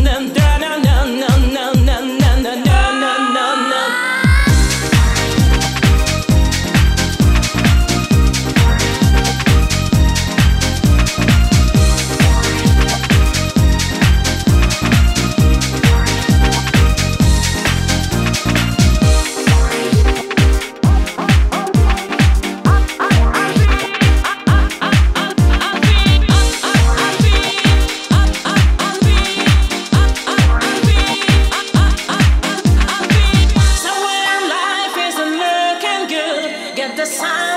なんて the sun.